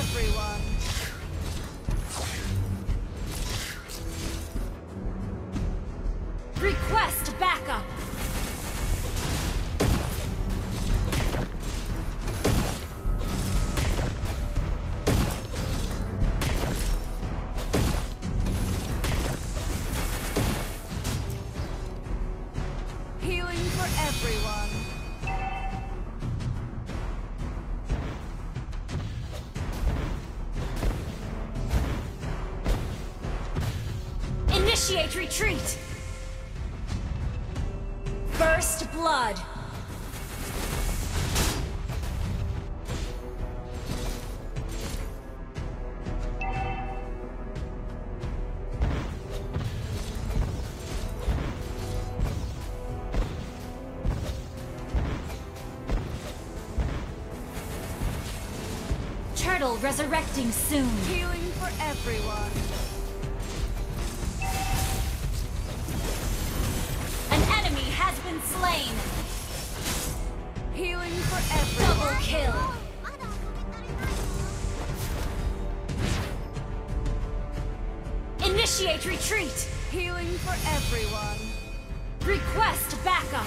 Everyone. Initiate retreat! First blood! Turtle resurrecting soon. Healing for everyone. Been slain. Healing for everyone. Double kill. Initiate retreat. Healing for everyone. Request backup.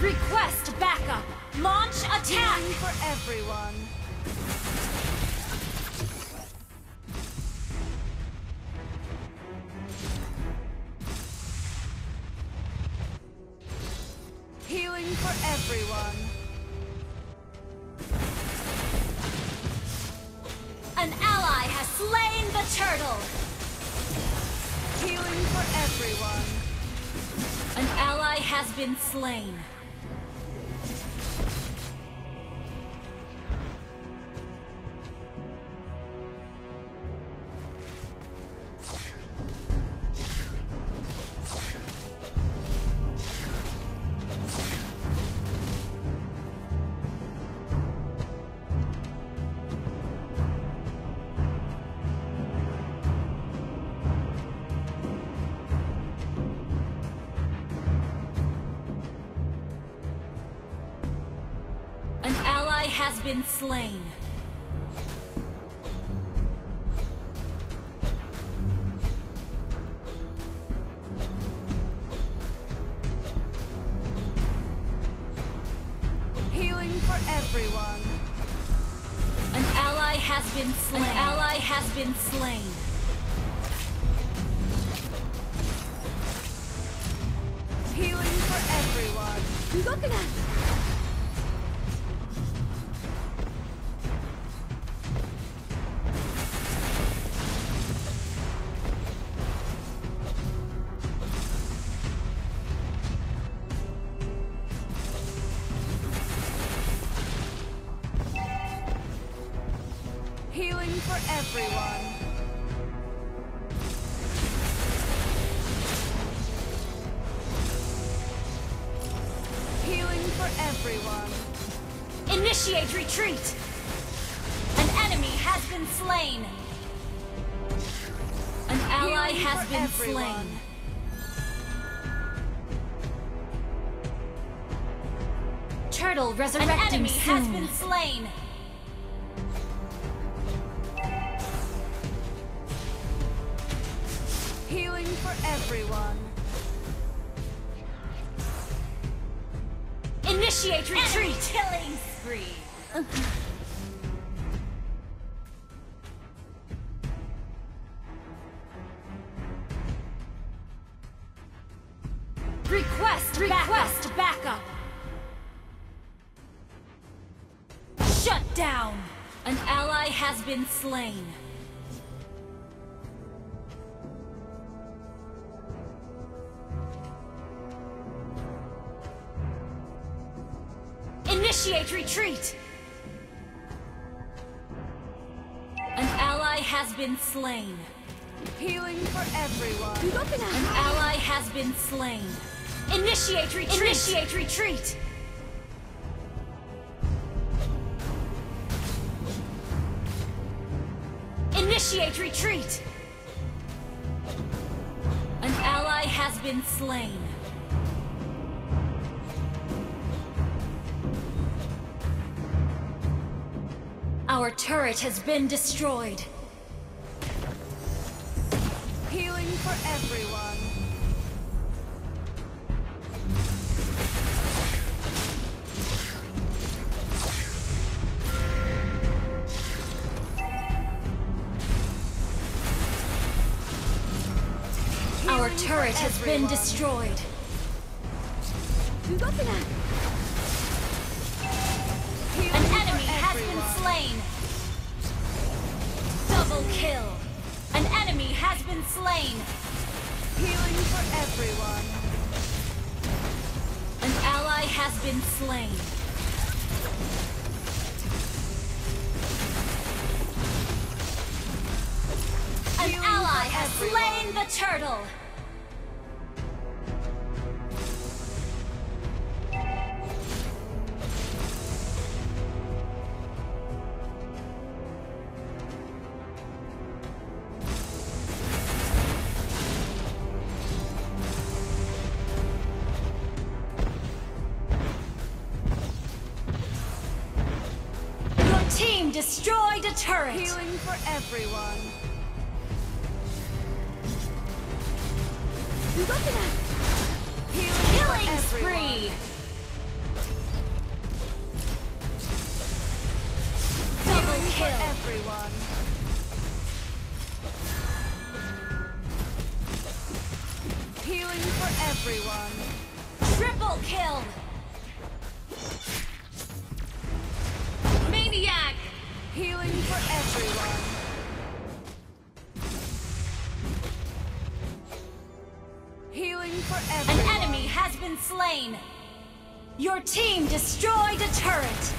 Request backup. Launch attack. Healing for everyone. Has been slain. Has been slain. Healing for everyone. An ally has been slain. An ally has been slain. Healing for everyone. For everyone. Healing for everyone. Initiate retreat. An enemy has been slain. An ally Healing has been everyone. slain. Turtle resurrecting An enemy soon. has been slain. for everyone. Initiate retreat! killing spree! request, request backup! Shut down! An ally has been slain. Retreat! An ally has been slain. Healing for everyone. An ally has been slain. Initiate retreat! Initiate retreat! Initiate retreat! An ally has been slain. Our turret has been destroyed. Healing for everyone. Our turret has been destroyed. Double kill. An enemy has been slain. Healing for everyone. An ally has been slain. An Healing ally has slain the turtle. everyone. Look at us! Killing spree! Double kill! everyone. Healing for everyone. Triple kill! Maniac! Healing for everyone. An enemy has been slain. Your team destroyed a turret.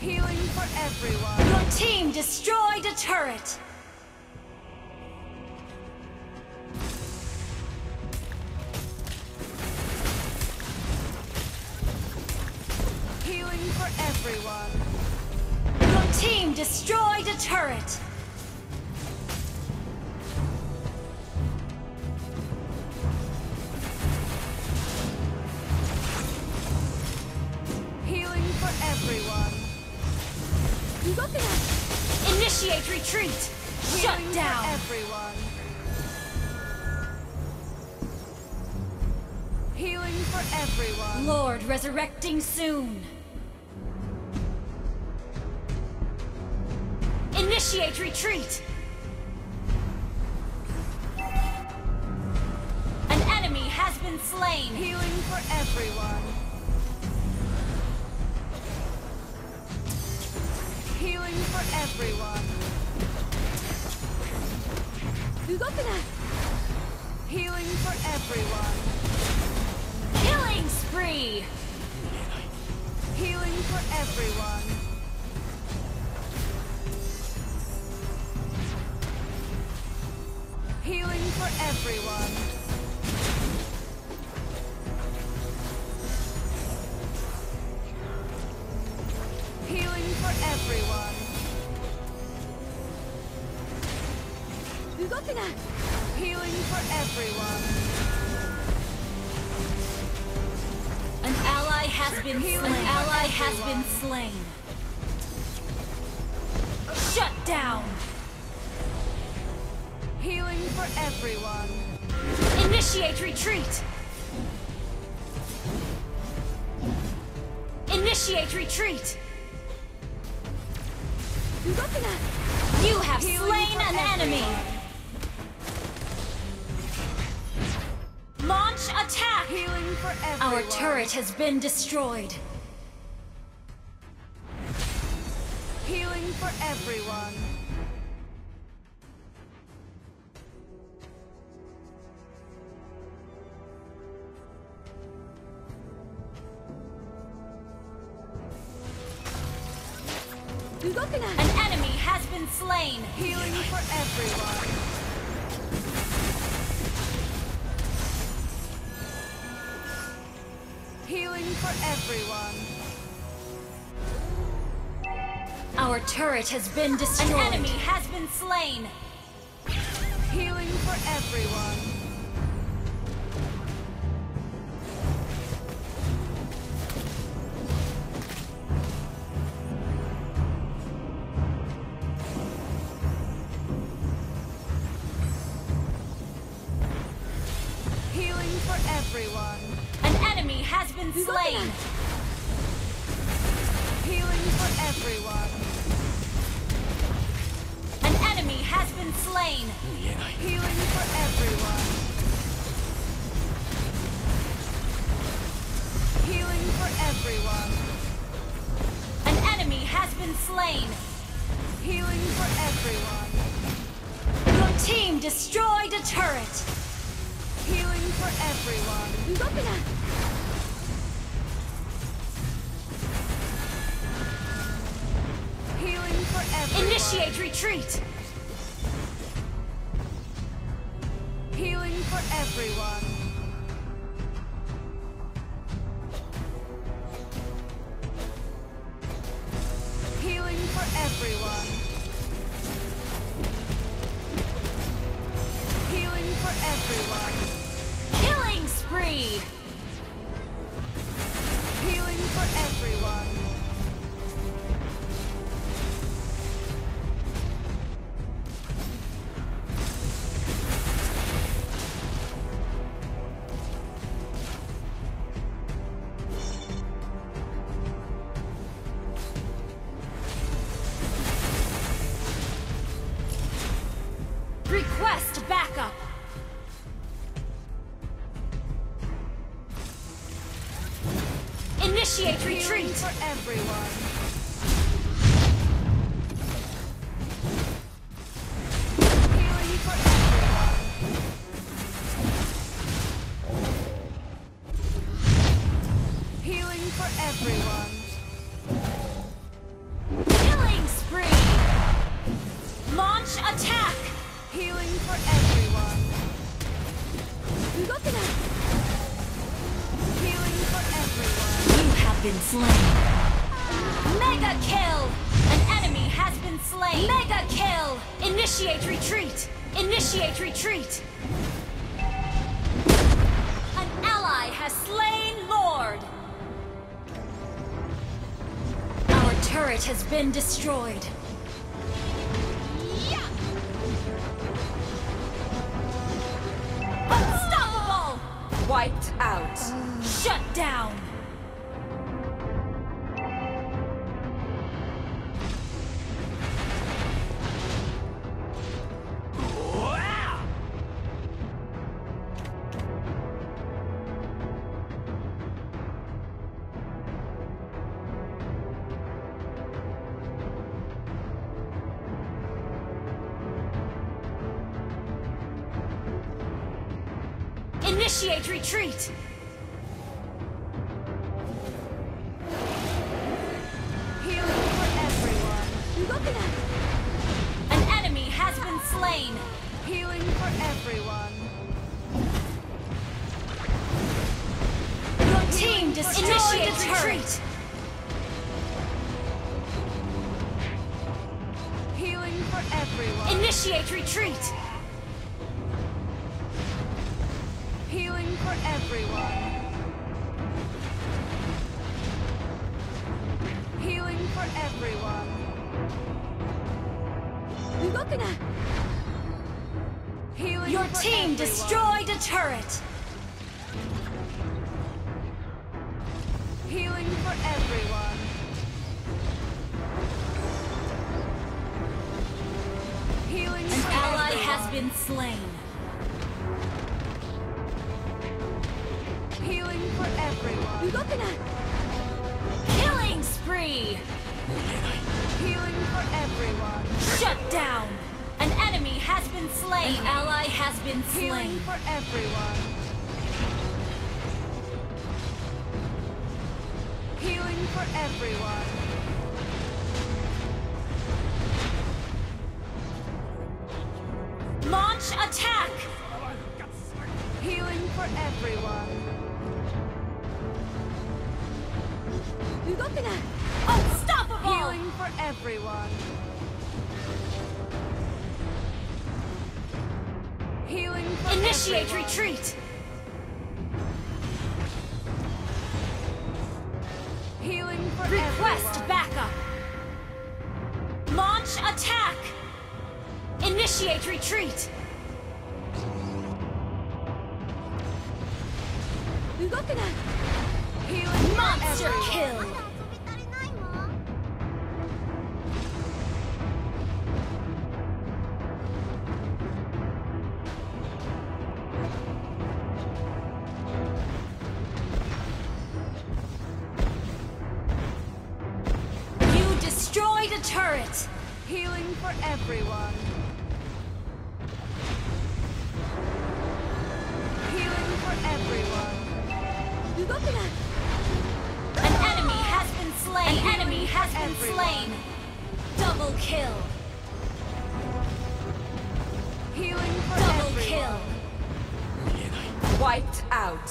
Healing for everyone. Your team destroyed a turret. Healing for everyone. Your team destroyed a turret. Initiate retreat. Shut Healing down. everyone. Healing for everyone. Lord resurrecting soon. Initiate retreat. An enemy has been slain. Healing for everyone. everyone. Healing for everyone. Killing spree! Healing for everyone. Healing for everyone. Healing for everyone. Healing for everyone. An ally has been slain. An ally has been slain. Shut down. Healing for everyone. Initiate retreat. Initiate retreat. You have slain an enemy. Launch attack! Healing for everyone. Our turret has been destroyed. Healing for everyone. An enemy has been slain. Healing for everyone. For everyone. Our turret has been destroyed. An enemy has been slain. Healing for everyone. Healing for everyone. An enemy has been slain. Healing for everyone. An enemy has been slain. Healing for everyone. Healing for everyone. An enemy has been slain. Healing for everyone. Your team destroyed a turret. For everyone. Healing for everyone. Initiate retreat. Healing for everyone. Healing Initiate retreat. Initiate retreat. Initiate retreat. An ally has slain Lord. Our turret has been destroyed. Unstoppable! Wiped out. Shut down! Initiate retreat! Healing for everyone. An enemy has been slain! Healing for everyone. Your team destroyed Initiate a turret! Healing for everyone. Initiate retreat! For everyone. Healing for everyone. Healing Your for team everyone. destroyed a turret! Healing for everyone. Healing An ally everyone. has been slain. Killing spree! Healing for everyone. Shut down! An enemy has been slain! An ally has been slain. Healing for everyone. Healing for everyone. Launch attack! Healing for everyone. everyone. Healing Initiate everyone. retreat! Healing for Request everyone. backup! Launch attack! Initiate retreat! Healing Monster kill! turret! Healing for everyone. Healing for everyone. An enemy has been slain! An enemy has been slain! Double kill! Healing for Double everyone. kill! Wiped out!